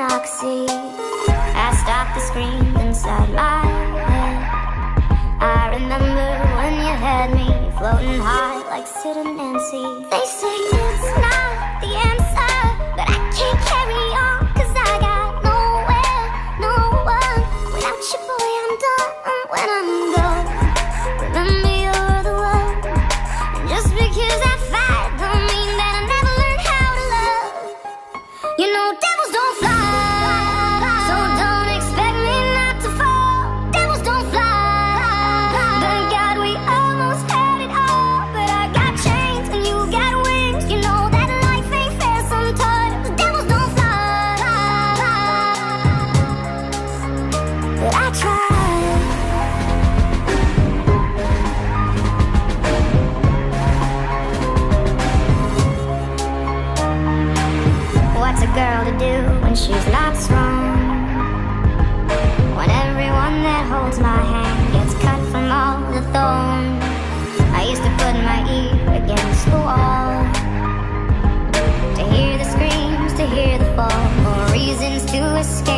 oxy I stopped the scream inside my head. I remember when you had me Floating high like Sid and Nancy They say it's not I tried What's a girl to do when she's not strong? When everyone that holds my hand gets cut from all the thorns I used to put my ear against the wall. To hear the screams, to hear the fall. More reasons to escape.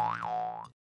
うん。